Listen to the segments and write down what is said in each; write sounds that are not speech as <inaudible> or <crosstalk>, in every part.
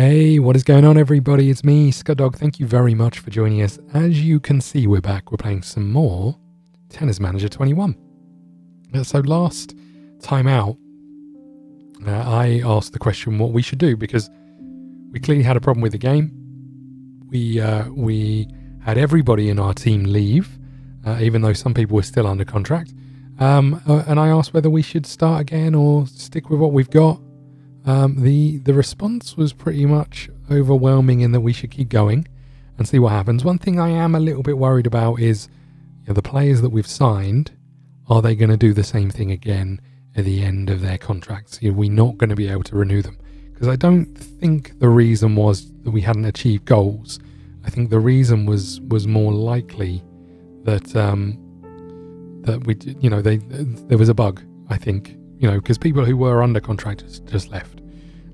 Hey, what is going on, everybody? It's me, Scott Dog. Thank you very much for joining us. As you can see, we're back. We're playing some more Tennis Manager 21. Uh, so, last time out, uh, I asked the question what we should do because we clearly had a problem with the game. We uh, we had everybody in our team leave, uh, even though some people were still under contract. Um, uh, and I asked whether we should start again or stick with what we've got. Um, the the response was pretty much overwhelming in that we should keep going and see what happens. One thing I am a little bit worried about is you know, the players that we've signed. Are they going to do the same thing again at the end of their contracts? Are we not going to be able to renew them? Because I don't think the reason was that we hadn't achieved goals. I think the reason was was more likely that um, that we you know they there was a bug. I think you know, because people who were under contract just, just left.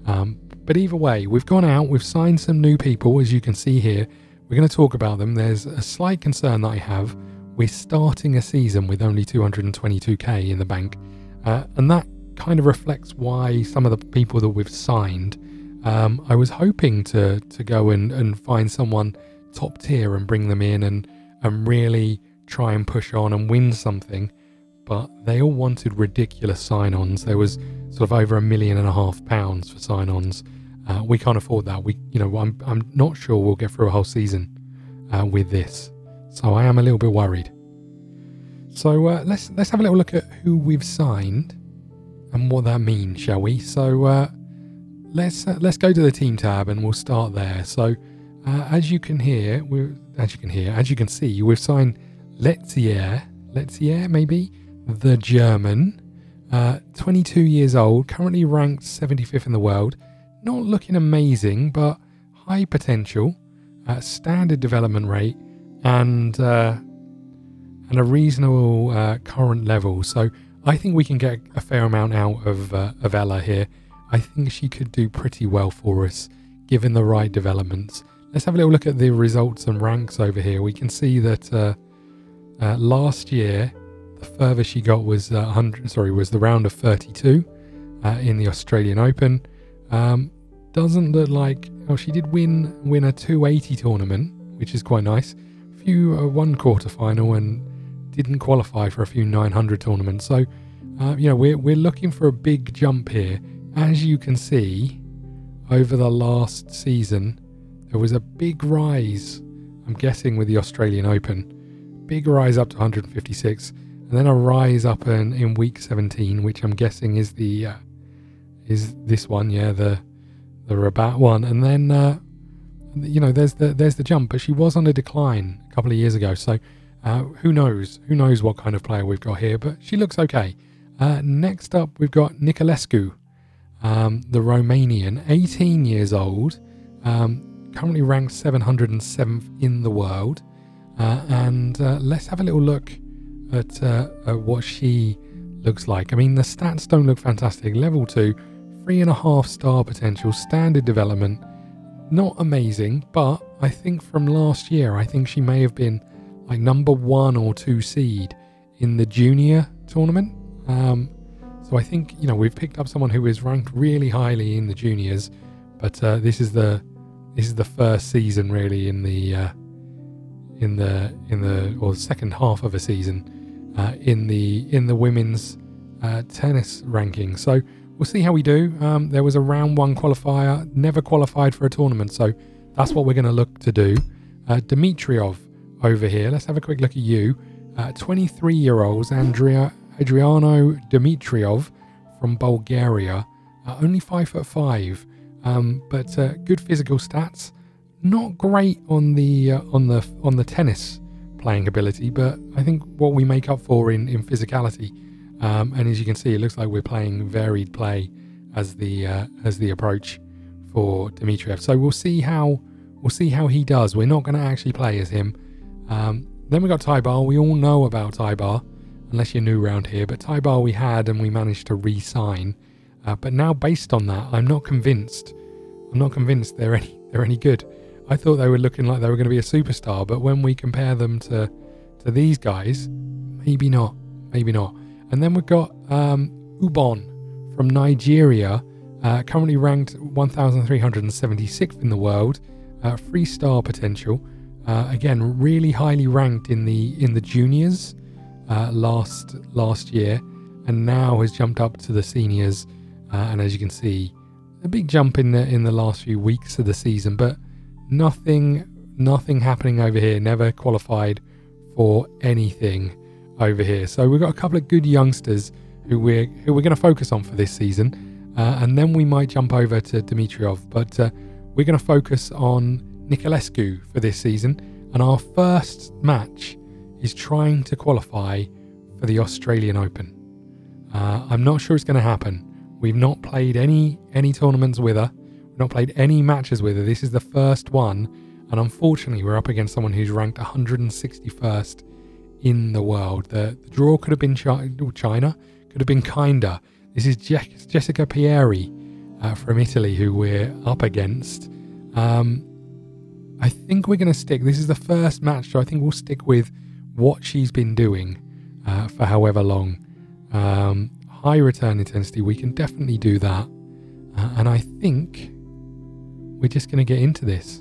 Um, but either way, we've gone out, we've signed some new people, as you can see here. We're going to talk about them. There's a slight concern that I have. We're starting a season with only 222k in the bank, uh, and that kind of reflects why some of the people that we've signed. Um, I was hoping to to go and, and find someone top tier and bring them in and and really try and push on and win something but they all wanted ridiculous sign-ons. There was sort of over a million and a half pounds for sign-ons. Uh, we can't afford that. We, you know, I'm I'm not sure we'll get through a whole season uh, with this, so I am a little bit worried. So uh, let's let's have a little look at who we've signed and what that means, shall we? So uh, let's uh, let's go to the team tab and we'll start there. So uh, as you can hear, we as you can hear, as you can see, we've signed Letzier, Letzier maybe the German, uh, 22 years old, currently ranked 75th in the world. Not looking amazing, but high potential, uh, standard development rate, and uh, and a reasonable uh, current level. So I think we can get a fair amount out of uh, of Ella here. I think she could do pretty well for us, given the right developments. Let's have a little look at the results and ranks over here. We can see that uh, last year furthest she got was uh, 100. Sorry, was the round of 32 uh, in the Australian Open. Um, doesn't look like. Oh, she did win win a 280 tournament, which is quite nice. A few uh, one quarter final and didn't qualify for a few 900 tournaments. So, uh, you know, we're we're looking for a big jump here. As you can see, over the last season, there was a big rise. I'm guessing with the Australian Open, big rise up to 156 and then a rise up in, in week 17, which I'm guessing is the uh, is this one, yeah, the the Rabat one, and then uh, you know there's the there's the jump, but she was on a decline a couple of years ago, so uh, who knows? Who knows what kind of player we've got here, but she looks okay. Uh, next up, we've got Nicolescu, um, the Romanian, 18 years old, um, currently ranked 707th in the world, uh, and uh, let's have a little look at, uh, at what she looks like. I mean, the stats don't look fantastic. Level 2, three and a half star potential, standard development. Not amazing, but I think from last year, I think she may have been like number one or two seed in the junior tournament. Um, so I think you know we've picked up someone who is ranked really highly in the juniors, but uh, this is the this is the first season really in the uh, in the in the or the second half of a season uh, in the in the women's uh, tennis ranking. So we'll see how we do. Um, there was a round one qualifier, never qualified for a tournament, so that's what we're going to look to do. Uh, Dimitrov over here. Let's have a quick look at you. 23 uh, year olds Andrea Adriano Dimitrov from Bulgaria. Uh, only five foot five, um, but uh, good physical stats. Not great on the on the on the tennis playing ability, but I think what we make up for in, in physicality. Um, and as you can see, it looks like we're playing varied play as the uh, as the approach for Dimitrov. So we'll see how we'll see how he does. We're not going to actually play as him. Um, then we got Tybar. We all know about Tybar, unless you're new around here. But Tybar we had and we managed to re-sign. Uh, but now, based on that, I'm not convinced. I'm not convinced they're any they're any good. I thought they were looking like they were going to be a superstar, but when we compare them to to these guys, maybe not, maybe not. And then we've got um, Ubon from Nigeria, Uh, currently ranked 1,376th in the world, uh, three star potential. Uh, again, really highly ranked in the in the juniors uh, last last year, and now has jumped up to the seniors. Uh, and as you can see, a big jump in the in the last few weeks of the season, but nothing nothing happening over here. Never qualified for anything over here. So we've got a couple of good youngsters who we're who we're going to focus on for this season, uh, and then we might jump over to Dimitrov. But uh, we're going to focus on Niculescu for this season, and our first match is trying to qualify for the Australian Open. Uh, I'm not sure it's going to happen. We've not played any any tournaments with her. Not played any matches with her. This is the first one, and unfortunately, we're up against someone who's ranked 161st in the world. The, the draw could have been China, could have been kinder. This is Je- Jessica Pieri uh, from Italy who we're up against. Um, I think we're going to stick. This is the first match, so I think we'll stick with what she's been doing uh, for however long. Um, high return intensity, we can definitely do that. Uh, and I think we're just going to get into this.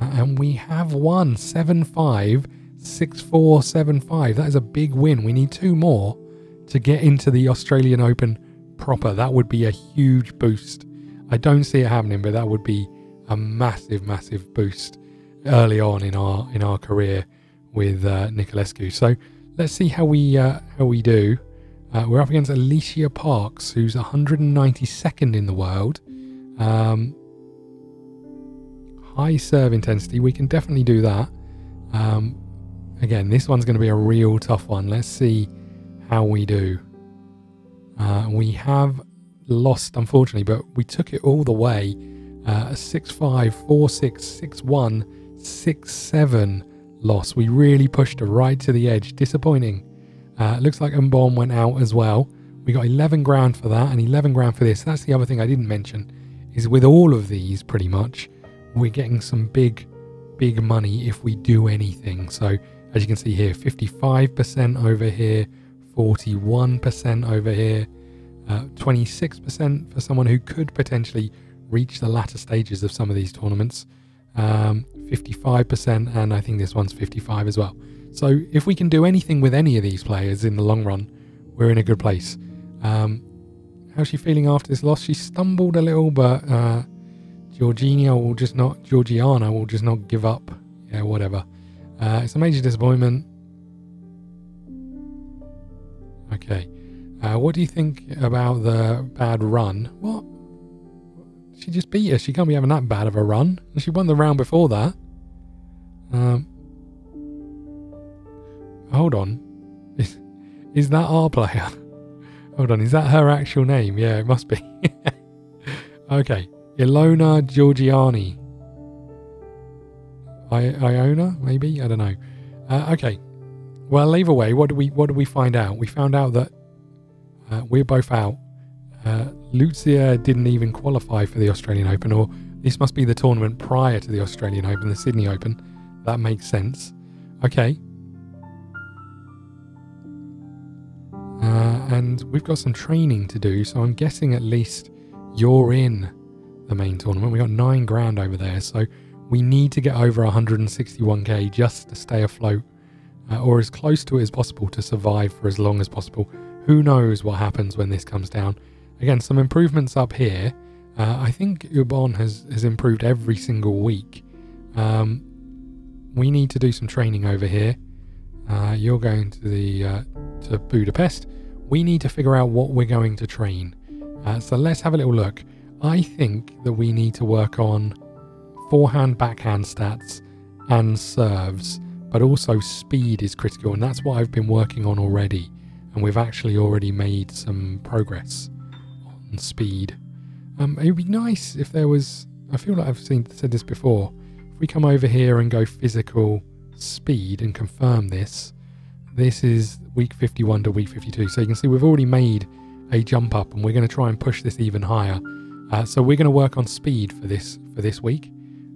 And we have won 7 5, 6 4, 7 5. That is a big win. We need two more to get into the Australian Open proper. That would be a huge boost. I don't see it happening, but that would be a massive, massive boost early on in our in our career with uh, Niculescu. So let's see how we uh, how we do. Uh, we're up against Alycia Parks, who's 192nd in the world. Um, high serve intensity, we can definitely do that. Um, again, this one's going to be a real tough one. Let's see how we do. Uh, we have lost, unfortunately, but we took it all the way. Uh, 6 5, 4 6, 6 1, 6 7 loss. We really pushed her right to the edge. Disappointing. Uh, looks like Mbom went out as well. We got 11 grand for that and 11 grand for this. That's the other thing I didn't mention is with all of these pretty much, we're getting some big, big money if we do anything. So as you can see here, 55% over here, 41% over here, uh, 26% for someone who could potentially reach the latter stages of some of these tournaments. Um, 55%, and I think this one's 55 as well. So if we can do anything with any of these players in the long run, we're in a good place. Um, how's she feeling after this loss? She stumbled a little, but uh, Georgina will just not, Georgiana will just not give up. Yeah, whatever. Uh, it's a major disappointment. Okay. Uh, what do you think about the bad run? What? She just beat us. She can't be having that bad of a run. She won the round before that. Um, hold on. Is, is that our player? <laughs> hold on. Is that her actual name? Yeah, it must be. <laughs> okay. Ilona Giorgiani. I- Iona, maybe? I don't know. Uh, okay. Well, either way, what do we what do we find out? We found out that uh, we're both out. Uh, Lucia didn't even qualify for the Australian Open, or this must be the tournament prior to the Australian Open, the Sydney Open. That makes sense. Okay. Uh, and we've got some training to do, so I'm guessing at least you're in the main tournament. We got nine grand over there, so we need to get over 161k just to stay afloat, uh, or as close to it as possible to survive for as long as possible. Who knows what happens when this comes down? Again, some improvements up here. Uh, I think Ubon has has improved every single week. Um, we need to do some training over here. Uh, you're going to the uh, to Budapest. We need to figure out what we're going to train. Uh, so let's have a little look. I think that we need to work on forehand, backhand stats and serves, but also speed is critical, and that's what I've been working on already. And we've actually already made some progress on speed. Um, it would be nice if there was. I feel like I've seen said this before. If we come over here and go physical speed and confirm this, this is week 51 to week 52. So you can see we've already made a jump up, and we're going to try and push this even higher. Uh, so we're going to work on speed for this for this week.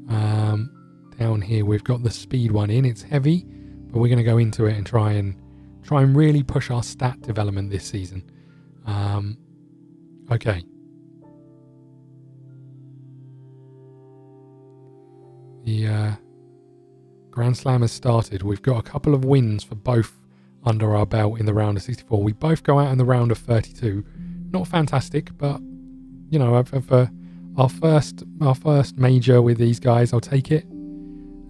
Um, down here we've got the speed one in. It's heavy, but we're going to go into it and try and try and really push our stat development this season. Um, Okay. The uh, Grand Slam has started. We've got a couple of wins for both under our belt in the round of 64. We both go out in the round of 32. Not fantastic, but you know, for our first our first major with these guys, I'll take it.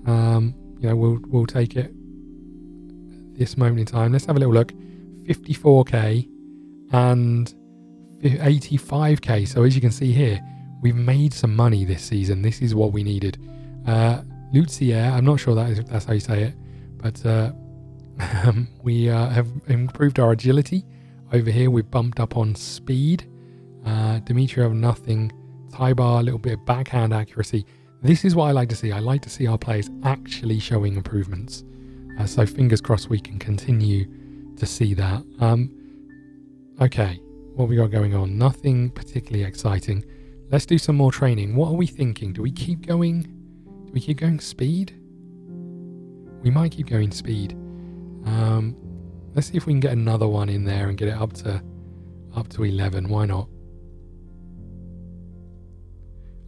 Um, you know, we'll we'll take it this moment in time. Let's have a little look. 54k and 85k. So as you can see here, we've made some money this season. This is what we needed. Uh, Lucier, I'm not sure that is, that's how you say it, but uh, we uh, have improved our agility. Over here, we've bumped up on speed. Uh, have nothing. Tybar, a little bit of backhand accuracy. This is what I like to see. I like to see our players actually showing improvements. Uh, so fingers crossed we can continue to see that. Um, okay, what we got going on? Nothing particularly exciting. Let's do some more training. What are we thinking? Do we keep going? Do we keep going speed? We might keep going speed. Um, let's see if we can get another one in there and get it up to up to 11. Why not?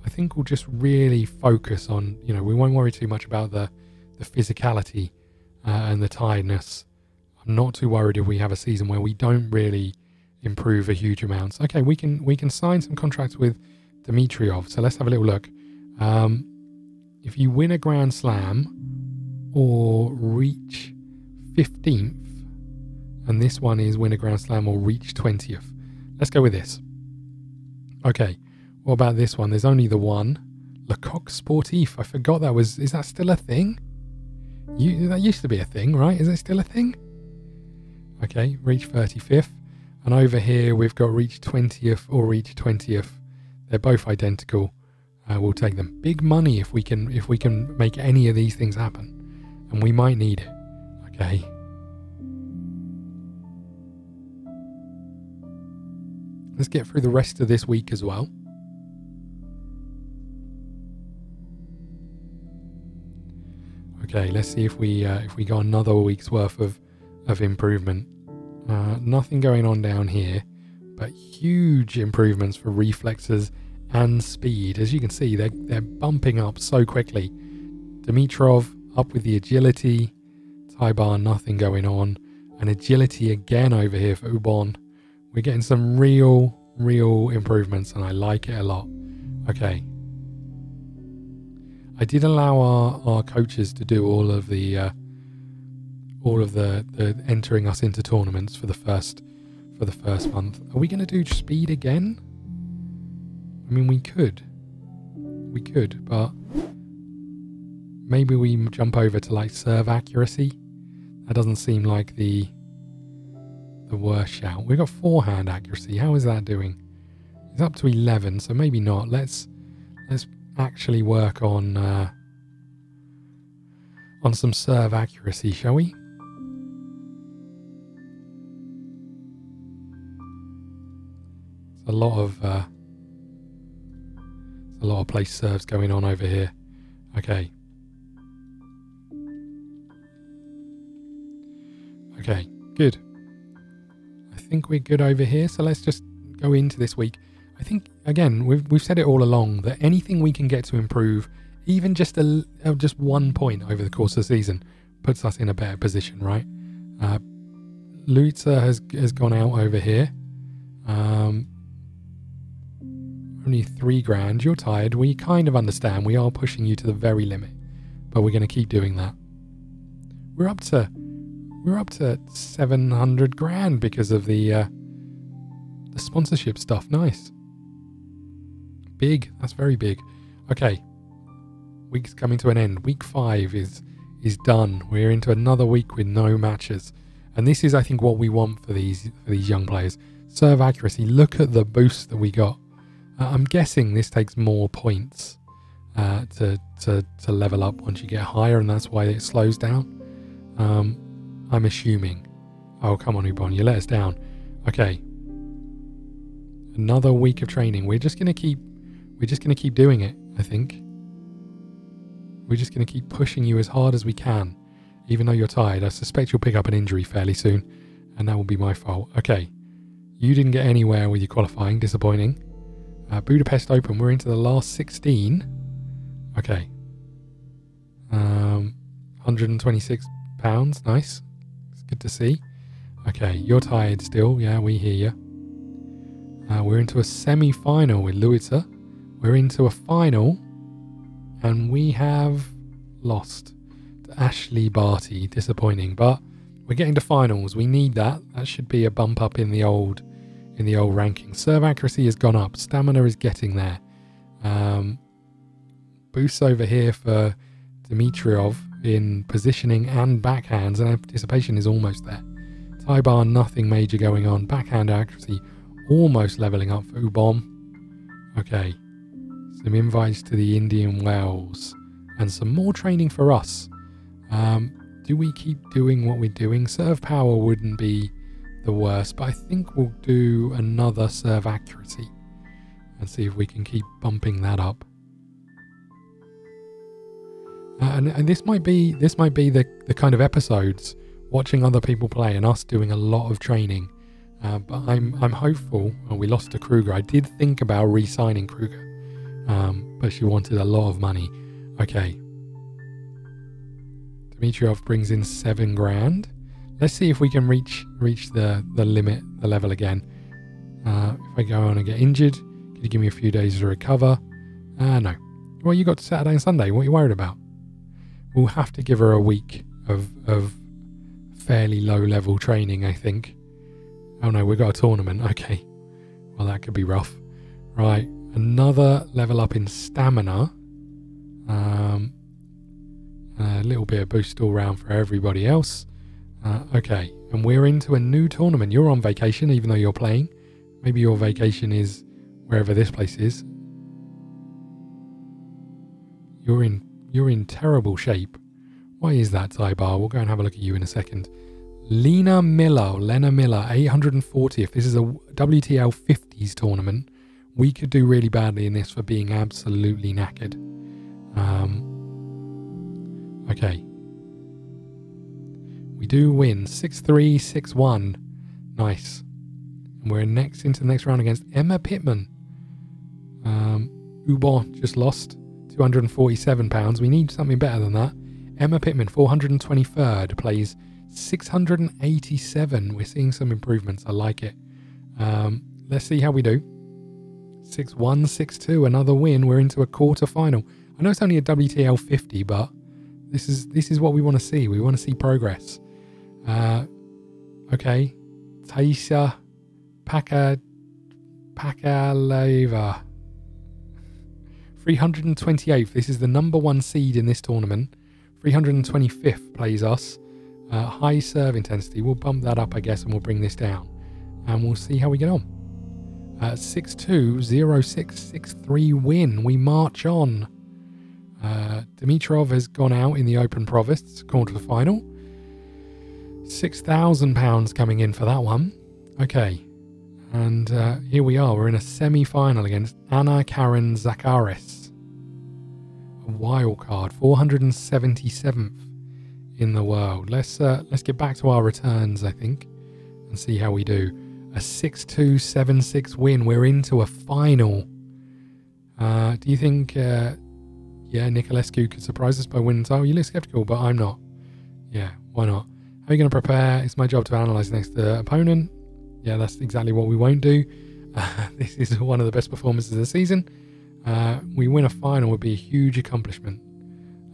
I think we'll just really focus on, you know, we won't worry too much about the, the physicality uh, and the tiredness. I'm not too worried if we have a season where we don't really improve a huge amount. Okay, we can we can sign some contracts with Dimitrov. So let's have a little look. Um, if you win a Grand Slam or reach 15th, and this one is win a Grand Slam or reach 20th. Let's go with this. Okay, what about this one? There's only the one. Le Coq Sportif. I forgot that was. Is that still a thing? You, that used to be a thing, right? Is it still a thing? Okay, reach 35th. And over here we've got reach 20th or reach 20th. They're both identical. Uh, we'll take them. Big money if we can if we can make any of these things happen. And we might need it. Let's get through the rest of this week as well. Okay, let's see if we uh, if we got another week's worth of of improvement. Uh, nothing going on down here, but huge improvements for reflexes and speed. As you can see, they're they're bumping up so quickly. Dimitrov up with the agility. Tybar, nothing going on. And agility again over here for Ubon. We're getting some real, real improvements, and I like it a lot. Okay, I did allow our, our coaches to do all of the uh, all of the, the entering us into tournaments for the first for the first month. Are we going to do speed again? I mean, we could, we could, but maybe we jump over to like serve accuracy. That doesn't seem like the the worst shout. We've got forehand accuracy. How is that doing? It's up to eleven, so maybe not. Let's let's actually work on uh, on some serve accuracy, shall we? It's a lot of uh, a lot of place serves going on over here. Okay. Okay, good. I think we're good over here, so let's just go into this week. I think again we've we've said it all along that anything we can get to improve, even just a uh, just one point over the course of the season, puts us in a better position, right? Uh, Lutzer has has gone out over here. Um, only three grand. You're tired. We kind of understand. We are pushing you to the very limit, but we're going to keep doing that. We're up to we're up to seven hundred grand because of the uh, the sponsorship stuff. Nice. Big. That's very big. Okay. Week's coming to an end. Week five is is done. We're into another week with no matches. And this is I think what we want for these for these young players. Serve accuracy. Look at the boost that we got. Uh, I'm guessing this takes more points uh, to, to to level up once you get higher, and that's why it slows down. Um, I'm assuming. Oh, come on, Ubon, you let us down. Okay. Another week of training. We're just going to keep we're just to keep doing it, I think. We're just going to keep pushing you as hard as we can, even though you're tired. I suspect you'll pick up an injury fairly soon, and that will be my fault. Okay. You didn't get anywhere with your qualifying, disappointing. Uh, Budapest Open, we're into the last 16. Okay. Um, 126 pounds, nice. Good to see. Okay, you're tired still. Yeah, we hear you. Uh, we're into a semi final with Luita. We're into a final, and we have lost to Ashleigh Barty. Disappointing, but we're getting to finals. We need that. That should be a bump up in the old in the old ranking. Serve accuracy has gone up. Stamina is getting there. Um, boosts over here for Dimitrov in positioning and backhands, and anticipation is almost there. Tybar, nothing major going on. Backhand accuracy almost leveling up for Ubom. Okay, some invites to the Indian Wells and some more training for us. Um, do we keep doing what we're doing? Serve power wouldn't be the worst, but I think we'll do another serve accuracy and see if we can keep bumping that up. Uh, and, and this might be this might be the, the kind of episodes watching other people play and us doing a lot of training. Uh, but I'm I'm hopeful. Well, we lost to Kruger. I did think about re-signing Kruger, um, but she wanted a lot of money. Okay. Dimitrov brings in seven grand. Let's see if we can reach reach the the limit, the level again. Uh, if I go on and get injured, can you give me a few days to recover? Uh, no. Well, you got Saturday and Sunday. What are you worried about? We'll have to give her a week of of fairly low level training, I think. Oh no, we've got a tournament. <laughs> Okay. Well, that could be rough. Right. Another level up in stamina. Um, a little bit of boost all round for everybody else. Uh, okay, and we're into a new tournament. You're on vacation, even though you're playing. Maybe your vacation is wherever this place is. You're in you're in terrible shape. Why is that, Zybar? We'll go and have a look at you in a second. Lena Miller, Lena Miller, 840. If this is a WTL 50s tournament, we could do really badly in this for being absolutely knackered. Um, okay, we do win 6 3, 6 1. Nice. And we're next into the next round against Emma Pittman. Um, Ubon just lost £247. We need something better than that. Emma Pittman, 423rd, plays 687. We're seeing some improvements. I like it. Um, let's see how we do. 6 1, 6 2, another win. We're into a quarter final. I know it's only a WTL 50, but this is this is what we want to see. We want to see progress. Uh, okay. Taisha Paka Pakaleva. 328th. This is the number one seed in this tournament. 325th plays us. Uh, high serve intensity. We'll bump that up, I guess, and we'll bring this down. And we'll see how we get on. Uh, 6 2 0 6 6 3 win. We march on. Uh, Dimitrov has gone out in the Open Provost, the final. £6,000 coming in for that one. Okay. And uh, here we are. We're in a semi final against Anna Karen Zakaris. A wild card, 477th in the world. Let's uh, let's get back to our returns, I think, and see how we do. A 6-2-7-6 win. We're into a final. Uh, do you think, uh, yeah, Nicolescu could surprise us by winning title? You look skeptical, but I'm not. Yeah, why not? How are you going to prepare? It's my job to analyze next to opponent. Yeah, that's exactly what we won't do. Uh, <laughs> this is one of the best performances of the season. Uh, we win a final would be a huge accomplishment.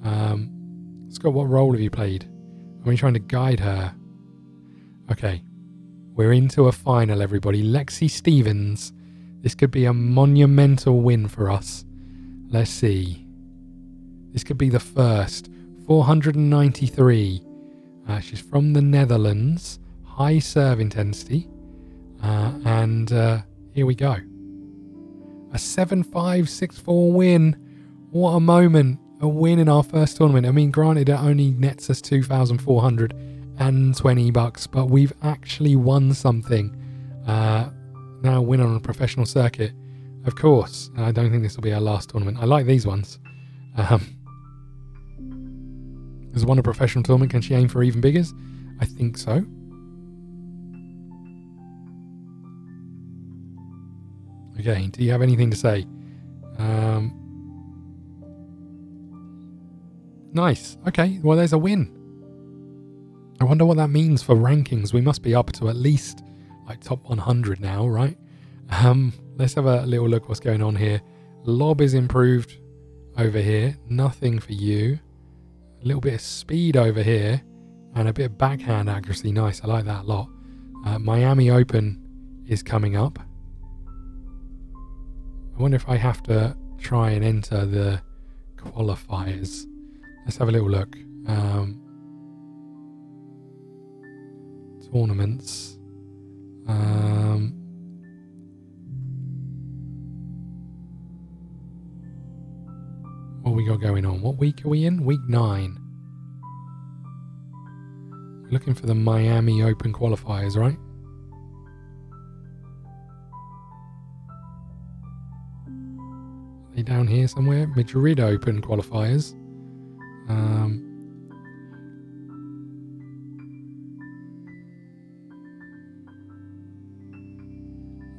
Um, Scott, what role have you played? Are we trying to guide her? Okay, we're into a final, everybody. Lexi Stevens. This could be a monumental win for us. Let's see. This could be the first. 493. Uh, she's from the Netherlands, high serve intensity. Uh, and uh, here we go. A 7 5 6 4 win. What a moment. A win in our first tournament. I mean, granted, it only nets us 2,420 bucks, but we've actually won something. Uh, now, a win on a professional circuit. Of course, I don't think this will be our last tournament. I like these ones. Um, has won a professional tournament. Can she aim for even biggers? I think so. Okay, do you have anything to say? Um, nice. Okay, well, there's a win. I wonder what that means for rankings. We must be up to at least like top 100 now, right? Um, let's have a little look what's going on here. Lob is improved over here. Nothing for you. A little bit of speed over here and a bit of backhand accuracy. Nice. I like that a lot. Uh, Miami Open is coming up. I wonder if I have to try and enter the qualifiers. Let's have a little look. Um, tournaments. Um, what we got going on? What week are we in? Week nine. We're looking for the Miami Open qualifiers, right? Down here somewhere? Madrid Open qualifiers. Um,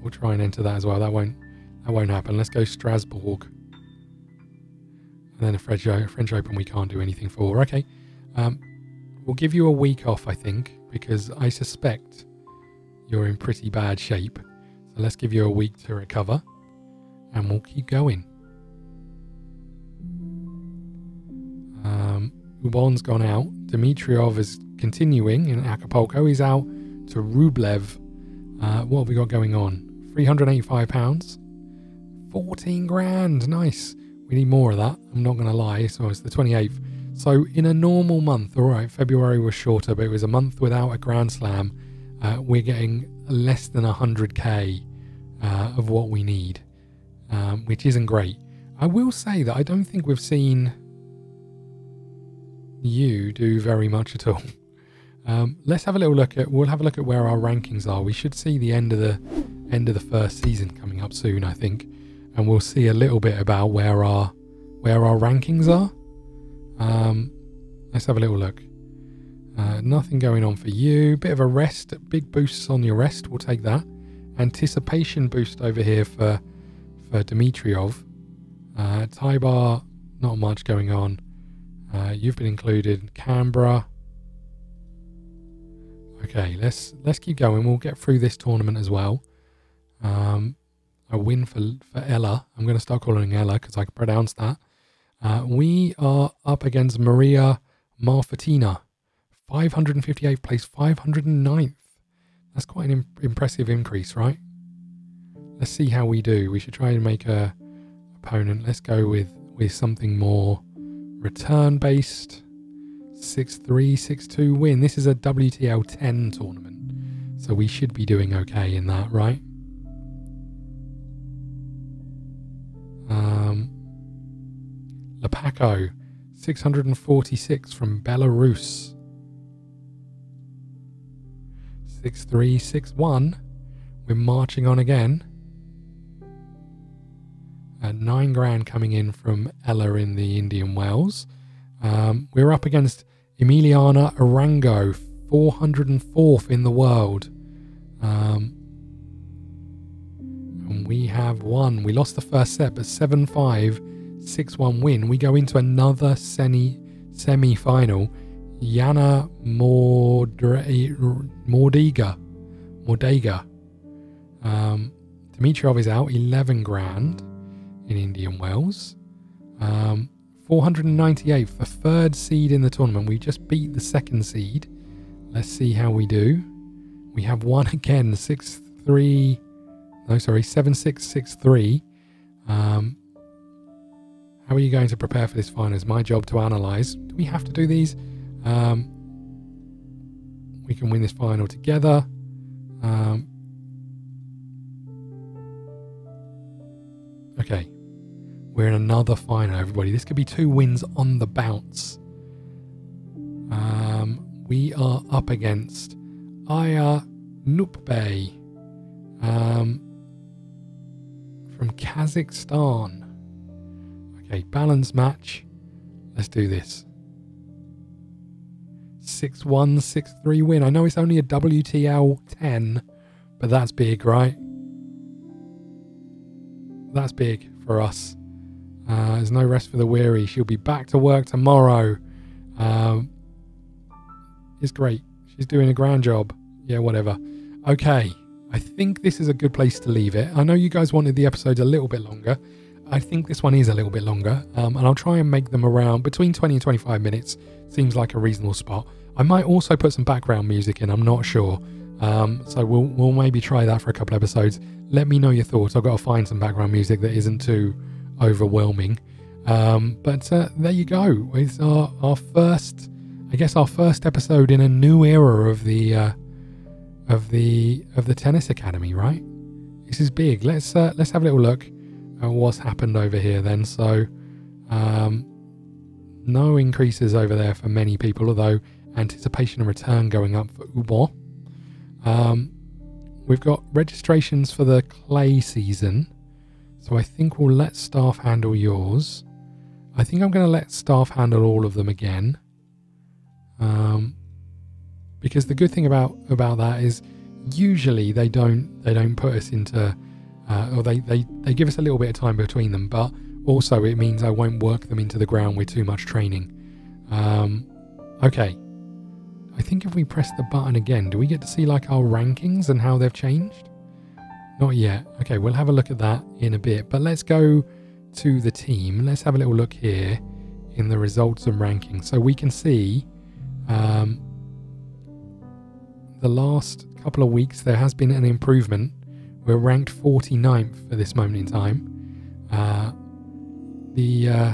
we'll try and enter that as well. That won't that won't happen. Let's go Strasbourg. And then a French, French Open we can't do anything for. Okay. Um, we'll give you a week off, I think, because I suspect you're in pretty bad shape. So let's give you a week to recover and we'll keep going. Um, Ubon's gone out. Dimitrov is continuing in Acapulco. He's out to Rublev. Uh, what have we got going on? £385. 14 grand. Nice. We need more of that. I'm not going to lie. So it's the 28th. So in a normal month, all right, February was shorter, but it was a month without a Grand Slam. Uh, we're getting less than 100k uh, of what we need, um, which isn't great. I will say that I don't think we've seen you do very much at all. Um, let's have a little look at. We'll have a look at where our rankings are. We should see the end of the end of the first season coming up soon, I think, and we'll see a little bit about where our where our rankings are. Um, let's have a little look. Uh, nothing going on for you. Bit of a rest. Big boosts on your rest. We'll take that. Anticipation boost over here for for Dimitrov. Uh, Tybar, not much going on. Uh, you've been included. Canberra. Okay, let's let's keep going. We'll get through this tournament as well. Um, a win for for Ella. I'm going to start calling Ella because I can pronounce that. Uh, we are up against Maria Marfutina, 558th place, 509th. That's quite an imp- impressive increase, right? Let's see how we do. We should try and make a opponent. Let's go with with something more return based. 6 3, 6 2 win. This is a WTL 10 tournament, so we should be doing okay in that, right? Um, Lepaco, 646 from Belarus. 6361. We're marching on again. Uh, nine grand coming in from Ella in the Indian Wells. Um, we're up against Emiliana Arango, 404th in the world. Um, and we have won. We lost the first set, but 7 5, 6 1 win. We go into another semi final. Yana Mordiga. Mordega. Um, Dimitrov is out, 11 grand in Indian Wells. Um, 498th, the third seed in the tournament. We just beat the second seed. Let's see how we do. We have won <laughs> again, 6 3. No, sorry, 7 6 6 3. Um, how are you going to prepare for this final? It's my job to analyse. Do we have to do these? Um, we can win this final together. Um, okay. We're in another final, everybody. This could be two wins on the bounce. Um, we are up against Aya Nupbe um, from Kazakhstan. Okay, balance match. Let's do this. 6 1, 6 3 win. I know it's only a WTL 10, but that's big, right? that's big for us. Uh, there's no rest for the weary. She'll be back to work tomorrow. Um, it's great. She's doing a grand job. Yeah, whatever. Okay, I think this is a good place to leave it. I know you guys wanted the episodes a little bit longer. I think this one is a little bit longer, um, and I'll try and make them around between 20 and 25 minutes. Seems like a reasonable spot. I might also put some background music in. I'm not sure. Um, so we'll we'll maybe try that for a couple episodes. Let me know your thoughts. I've got to find some background music that isn't too overwhelming. Um, but uh, there you go. It's our our first, I guess, our first episode in a new era of the uh, of the of the tennis academy. Right? This is big. Let's uh, let's have a little look at what's happened over here. Then so. Um, no increases over there for many people, although anticipation and return going up for Ubon. Um, we've got registrations for the clay season. So I think we'll let staff handle yours. I think I'm going to let staff handle all of them again. Um, because the good thing about about that is usually they don't they don't put us into uh, or they, they they give us a little bit of time between them, but also it means I won't work them into the ground with too much training. Um, okay, I think if we press the button again, do we get to see like our rankings and how they've changed? Not yet. Okay, we'll have a look at that in a bit. But let's go to the team. Let's have a little look here in the results and rankings. So we can see um, the last couple of weeks there has been an improvement. We're ranked 49th for this moment in time. Uh, the uh,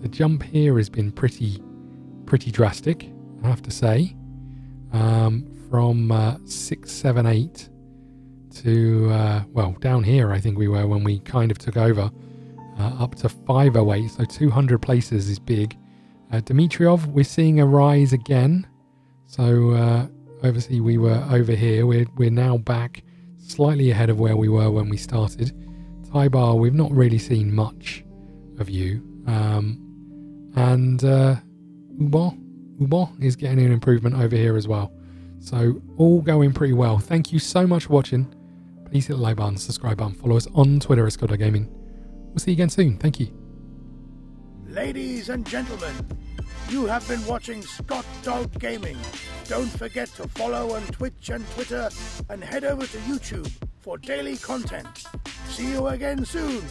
the jump here has been pretty pretty drastic, I have to say um, from uh, 678 to, uh, well, down here, I think we were when we kind of took over, uh, up to 508. So 200 places is big. Uh, Dimitrov, we're seeing a rise again. So uh, obviously, we were over here. We're, we're now back slightly ahead of where we were when we started. Tybar, we've not really seen much of you. Um, and uh, Ubon, Ubon is getting an improvement over here as well. So all going pretty well. Thank you so much for watching. Please hit the like button, subscribe button, follow us on Twitter at Scott Gaming. We'll see you again soon. Thank you. Ladies and gentlemen, you have been watching Scott Dog Gaming. Don't forget to follow on Twitch and Twitter and head over to YouTube for daily content. See you again soon.